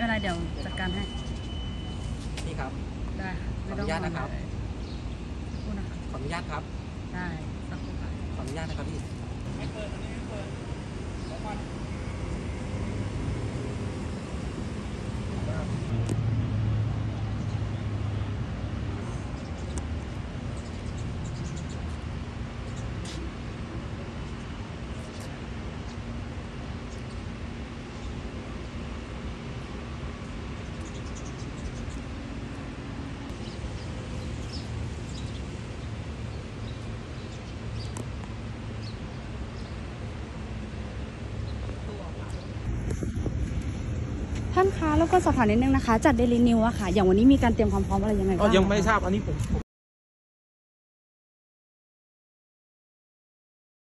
เดี๋ยวจัดการให้นี่ครับ ได้ค่ะไม่ขออนุญาตนะครับสักครู่นะคะขออนุญาตครับ ได้สักครู่ค่ะ ขออนุญาตนะครับพี่ ท่านคะแล้วก็สอบถามนิดนึงนะคะ จัดเดลินิวอะค่ะ อย่างวันนี้มีการเตรียมความพร้อมอะไรยังไงบ้างยังไม่ทราบอันนี้ผม